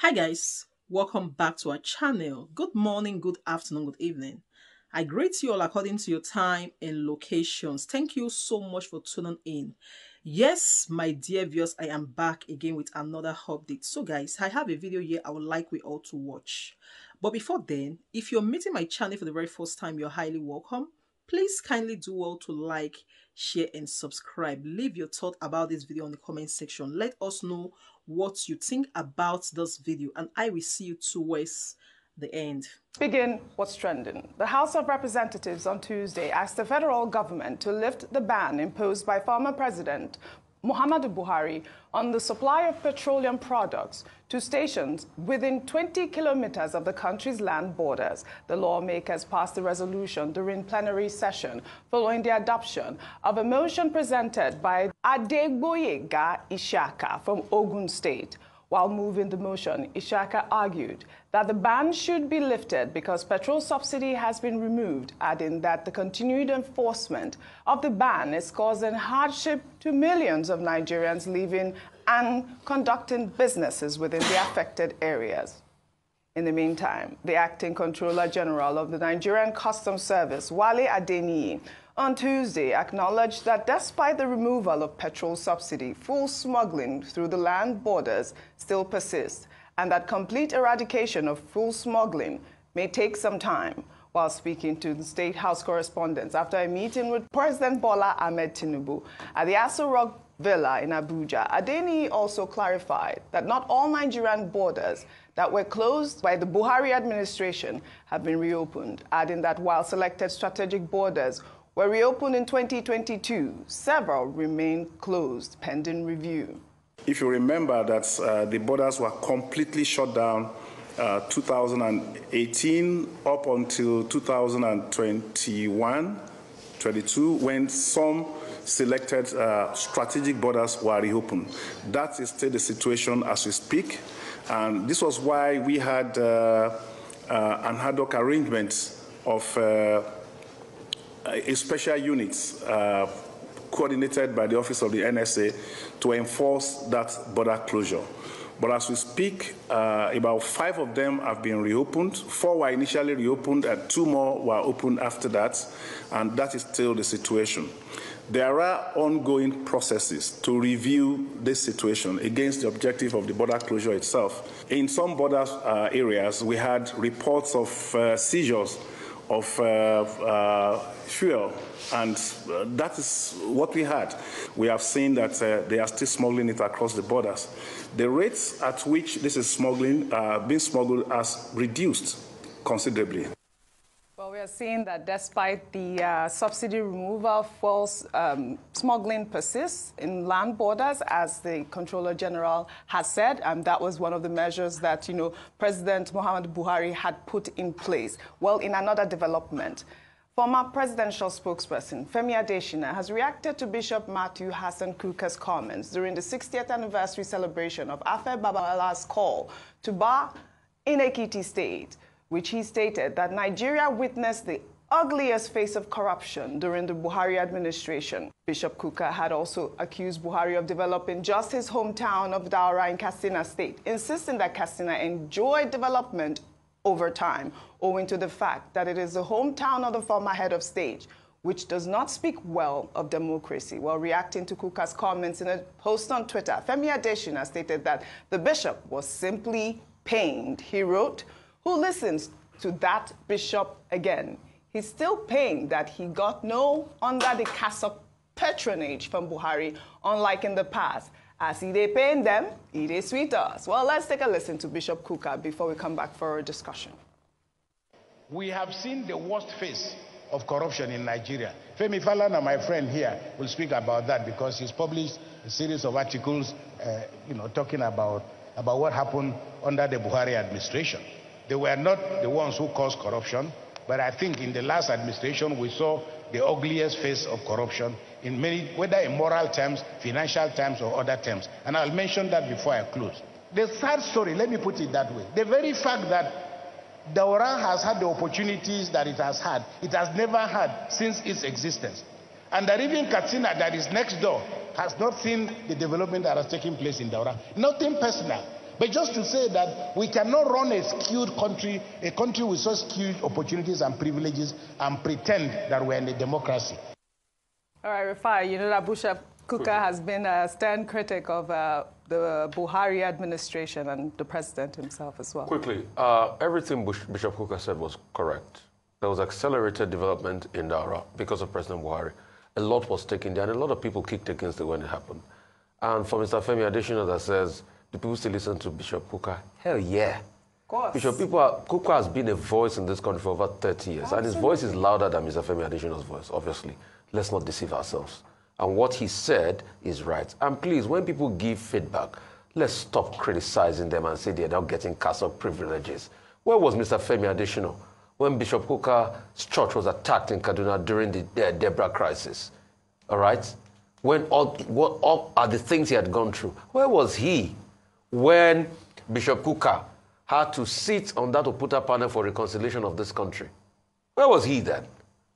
Hi guys, welcome back to our channel. Good morning, good afternoon, good evening. I greet you all according to your time and locations. Thank you so much for tuning in. Yes, my dear viewers, I am back again with another update. So guys, I have a video here I would like we all to watch. But before then, if you're meeting my channel for the very first time, you're highly welcome. Please kindly do all to like, share and subscribe. Leave your thought about this video in the comment section. Let us know what you think about this video and I will see you towards the end. Begin what's trending. The House of Representatives on Tuesday asked the federal government to lift the ban imposed by former President Muhammadu Buhari on the supply of petroleum products to stations within 20 kilometers of the country's land borders. The lawmakers passed the resolution during plenary session following the adoption of a motion presented by Adegboyega Isiaka from Ogun State. While moving the motion, Isiaka argued that the ban should be lifted because petrol subsidy has been removed, adding that the continued enforcement of the ban is causing hardship to millions of Nigerians living and conducting businesses within the affected areas. In the meantime, the acting controller general of the Nigerian Customs Service, Wale Adeniyi, on Tuesday acknowledged that despite the removal of petrol subsidy, full smuggling through the land borders still persists, and that complete eradication of full smuggling may take some time. While speaking to the State House correspondents after a meeting with President Bola Ahmed Tinubu at the Aso Rock Villa in Abuja, Adeni also clarified that not all Nigerian borders that were closed by the Buhari administration have been reopened, adding that while selected strategic borders were reopened in 2022, several remain closed pending review. If you remember that uh, the borders were completely shut down uh, 2018 up until 2021, 22, when some selected uh, strategic borders were reopened. That is still the situation as we speak. And this was why we had uh, uh, an ad hoc arrangement of uh, a special unit uh, coordinated by the Office of the NSA to enforce that border closure. But as we speak, uh, about five of them have been reopened. Four were initially reopened, and two more were opened after that, and that is still the situation. There are ongoing processes to review this situation against the objective of the border closure itself. In some border uh, areas, we had reports of uh, seizures of uh, uh, fuel, and uh, that is what we had. We have seen that they are still smuggling it across the borders. The rates at which this is smuggling, being smuggled, has reduced considerably. Are seeing that despite the uh, subsidy removal, false um, smuggling persists in land borders, as the Controller General has said, and that was one of the measures that, you know, President Muhammad Buhari had put in place. Well, in another development, Former presidential spokesperson Femi Adesina has reacted to Bishop Matthew Hassan Kukah's comments during the 60th anniversary celebration of Afe Babalola's call to bar in Ekiti State which he stated that Nigeria witnessed the ugliest face of corruption during the Buhari administration. Bishop Kukah had also accused Buhari of developing just his hometown of Daura in Katsina State, insisting that Katsina enjoyed development over time, owing to the fact that it is the hometown of the former head of state, which does not speak well of democracy. While reacting to Kukah's comments in a post on Twitter, Femi Adesina stated that the bishop was simply pained. He wrote, who listens to that bishop again? He's still paying that he got no under the CASA patronage from Buhari, unlike in the past. As he they paying them, he they sweet us. Well, let's take a listen to Bishop Kukah before we come back for a discussion. We have seen the worst face of corruption in Nigeria. Femi Falana, my friend here, will speak about that because he's published a series of articles, uh, you know, talking about, about what happened under the Buhari administration. They were not the ones who caused corruption, but I think in the last administration we saw the ugliest face of corruption in many, whether in moral terms, financial terms, or other terms. And I'll mention that before I close. The sad story, let me put it that way. The very fact that Daura has had the opportunities that it has had, it has never had since its existence. And that even Katsina, that is next door, has not seen the development that has taken place in Daura. Nothing personal. But just to say that we cannot run a skewed country, a country with such skewed opportunities and privileges, and pretend that we're in a democracy. All right, Rufai, you know that Bishop Kukah has been a stern critic of uh, the Buhari administration and the president himself as well. Quickly, uh, everything Bush, Bishop Kukah said was correct. There was accelerated development in Daura because of President Buhari. A lot was taken down. A lot of people kicked against it when it happened. And for Mr. Femi Adesina that says, do people still listen to Bishop Kukah? Hell yeah. Of course. Bishop Kukah has been a voice in this country for over 30 years. Absolutely. And his voice is louder than Mr. Femi Adesina's voice, obviously. Let's not deceive ourselves. And what he said is right. And please, when people give feedback, let's stop criticizing them and say they're not getting castle privileges. Where was Mr. Femi Adesina when Bishop Kukah's church was attacked in Kaduna during the uh, Deborah crisis? All right? When all, what all are the things he had gone through? Where was he when Bishop Kukah had to sit on that Oputa panel for reconciliation of this country? Where was he then?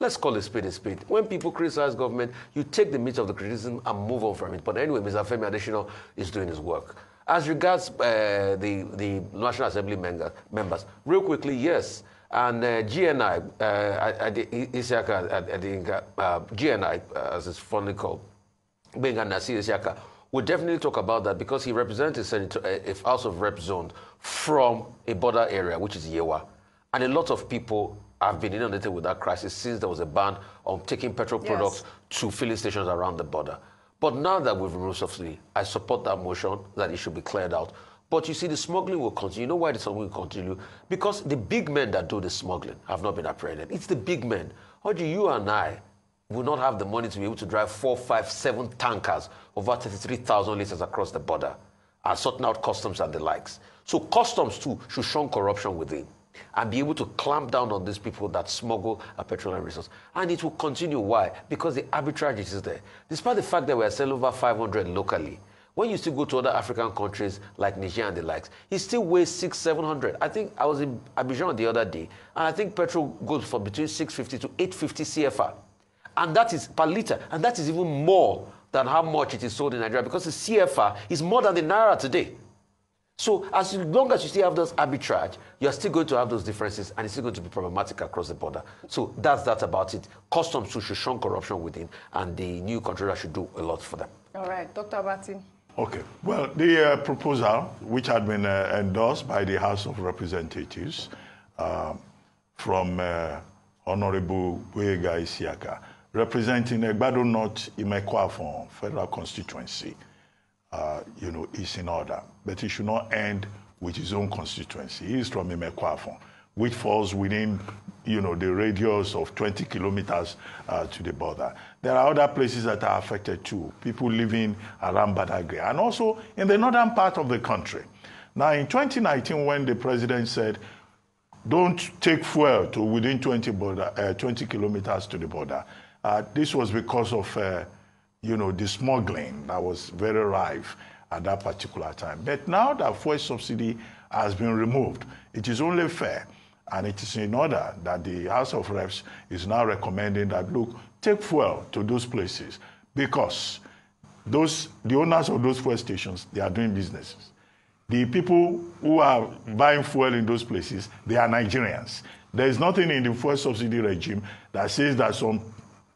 Let's call a spade a spade. When people criticize government, you take the meat of the criticism and move on from it. But anyway, Mr. Femi Adesina is doing his work. As regards uh, the, the National Assembly members, real quickly, yes. And uh, GNI, uh, Isiaka, uh, GNI, uh, as it's fondly called, Gbenga Nasir Isiaka, will definitely talk about that because he represents a, senator, eh, a House of Rep zone from a border area, which is Yewa. And a lot of people have been inundated with that crisis since there was a ban on taking petrol yes. products to filling stations around the border. But now that we've removed subsidy, I support that motion that it should be cleared out. But you see, the smuggling will continue. You know why the smuggling will continue? Because the big men that do the smuggling have not been apprehended. It's the big men. How do you and I will not have the money to be able to drive four, five, seven tankers over 33,000 liters across the border and sorting out customs and the likes? So customs too should shun corruption within and be able to clamp down on these people that smuggle a petroleum resource. And it will continue. Why? Because the arbitrage is there. Despite the fact that we are selling over 500 locally, when you still go to other African countries like Niger and the likes, it still weighs six, 700. I think I was in Abidjan the other day, and I think petrol goes for between 650 to 850 CFR. And that is per liter, and that is even more than how much it is sold in Nigeria because the CFR is more than the Naira today. So as long as you still have those arbitrage, you're still going to have those differences and it's still going to be problematic across the border. So that's that about it. Customs should show corruption within and the new controller should do a lot for them. All right, Dr. Abati. Okay. Well, the uh, proposal, which had been uh, endorsed by the House of Representatives uh, from uh, Honorable Gboyega Isiaka, representing Egbado North Imeko Afon Federal Constituency, uh, you know, is in order. But it should not end with his own constituency. He is from Imeko Afon, which falls within, you know, the radius of 20 kilometers uh, to the border. There are other places that are affected too, people living around Badagry, and also in the northern part of the country. Now, in 2019, when the president said, don't take fuel to within 20, border, uh, 20 kilometers to the border, uh, this was because of uh, you know, the smuggling that was very rife at that particular time. But now that fuel subsidy has been removed, it is only fair and it is in order that the House of Reps is now recommending that, look, take fuel to those places because those, the owners of those fuel stations, they are doing businesses. The people who are buying fuel in those places, they are Nigerians. There is nothing in the fuel subsidy regime that says that some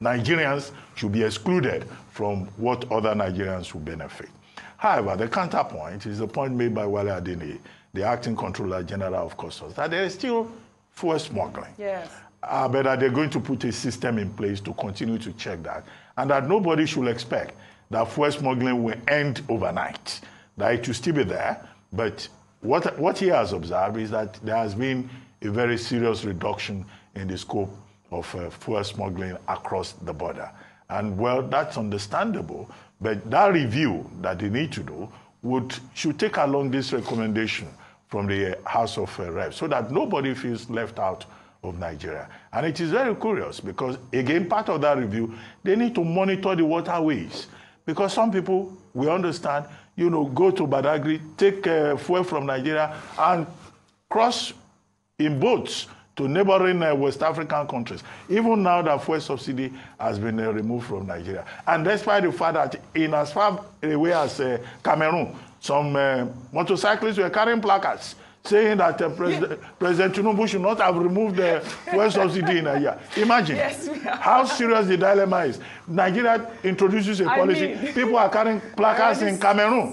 Nigerians should be excluded from what other Nigerians will benefit. However, the counterpoint is the point made by Wale Adeni, the acting controller general of customs, that there is still fuel smuggling. Yes. Uh, but that they're going to put a system in place to continue to check that, and that nobody should expect that fuel smuggling will end overnight. That it will still be there, but what, what he has observed is that there has been a very serious reduction in the scope of uh, fuel smuggling across the border. And well, that's understandable, but that review that they need to do would should take along this recommendation from the House of uh, Reps so that nobody feels left out of Nigeria. And it is very curious because, again, part of that review, they need to monitor the waterways. Because some people, we understand, you know, go to Badagry, take uh, fuel from Nigeria, and cross in boats to neighboring uh, West African countries, even now that fuel subsidy has been uh, removed from Nigeria. And despite the fact that in as far away as uh, Cameroon, some uh, motorcyclists were carrying placards saying that uh, President, President Tinubu should not have removed the fuel subsidy in a year. Imagine Yes, how serious the dilemma is. Nigeria introduces a I policy. mean- People are carrying placards in Cameroon.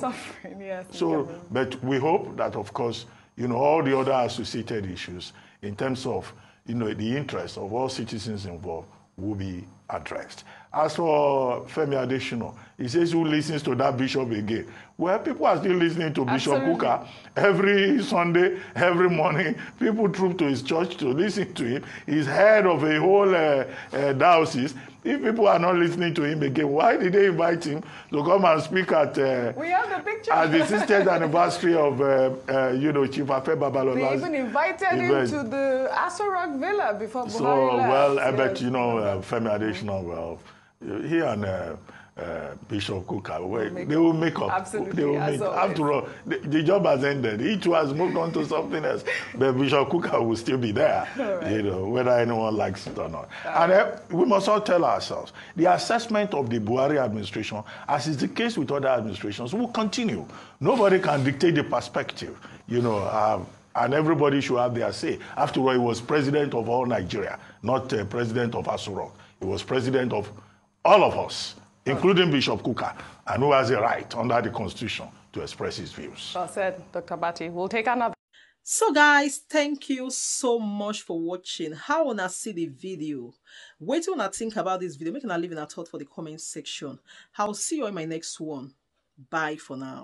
Yes, in So, Cameroon. but we hope that, of course, you know, all the other associated issues in terms of, you know, the interest of all citizens involved will be addressed. As for Femi Adesina, he says who listens to that bishop again. Well, people are still listening to Bishop. Kukah every Sunday, every morning. People troop to his church to listen to him. He's head of a whole uh, uh, diocese. If people are not listening to him again, why did they invite him to come and speak at uh, We have the picture. at the 60th anniversary of, uh, uh, you know, Chief Afe They Babalola's even invited him to the Aso Rock Villa before Buhari So, left. well, I bet, you know, uh, Femi Adesina, well, he and uh, uh, Bishop Kukah, well, make they will make up. Absolutely, They will make always. After all, the, the job has ended. Each one has moved on to something else. But Bishop Kukah will still be there, you know, whether anyone likes it or not. and uh, we must all tell ourselves, the assessment of the Buhari administration, as is the case with other administrations, will continue. Nobody can dictate the perspective, you know, um, and everybody should have their say. After all, he was president of all Nigeria, not uh, president of Aso Rock. He was president of all of us, including Bishop Kukah, and who has a right under the Constitution to express his views. Well said, Dr. Bati. We'll take another. So guys, thank you so much for watching. How wanna see the video? Wait till I think about this video. Make a leave in a thought for the comment section. I'll see you in my next one. Bye for now.